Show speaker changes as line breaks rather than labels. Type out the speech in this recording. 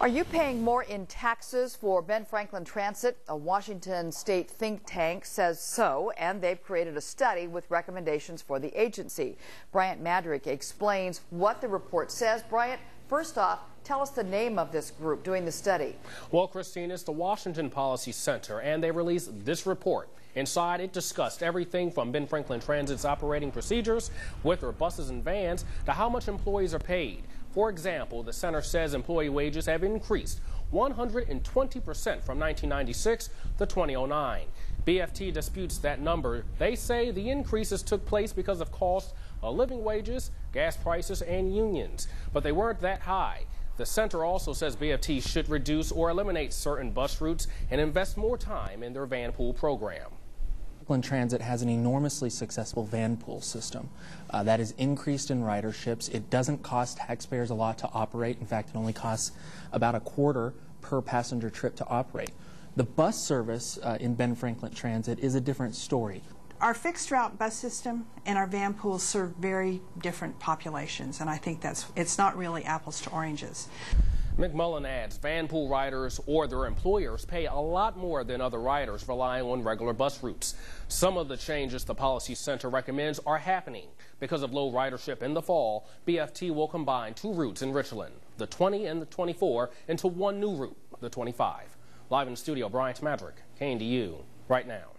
Are you paying more in taxes for Ben Franklin Transit? A Washington state think tank says so, and they've created a study with recommendations for the agency. Bryant Madrick explains what the report says. Bryant, first off, tell us the name of this group doing the study.
Well, Christine, it's the Washington Policy Center, and they released this report. Inside, it discussed everything from Ben Franklin Transit's operating procedures with their buses and vans to how much employees are paid. For example, the center says employee wages have increased 120% from 1996 to 2009. BFT disputes that number. They say the increases took place because of cost of living wages, gas prices, and unions, but they weren't that high. The center also says BFT should reduce or eliminate certain bus routes and invest more time in their van pool program.
Franklin Transit has an enormously successful van pool system uh, that is increased in riderships. It doesn't cost taxpayers a lot to operate. In fact, it only costs about a quarter per passenger trip to operate. The bus service uh, in Ben Franklin Transit is a different story.
Our fixed route bus system and our van pools serve very different populations, and I think that's it's not really apples to oranges.
McMullen adds Vanpool riders or their employers pay a lot more than other riders relying on regular bus routes. Some of the changes the Policy Center recommends are happening. Because of low ridership in the fall, BFT will combine two routes in Richland, the 20 and the 24, into one new route, the 25. Live in studio, Bryant Madrick, KNDU, right now.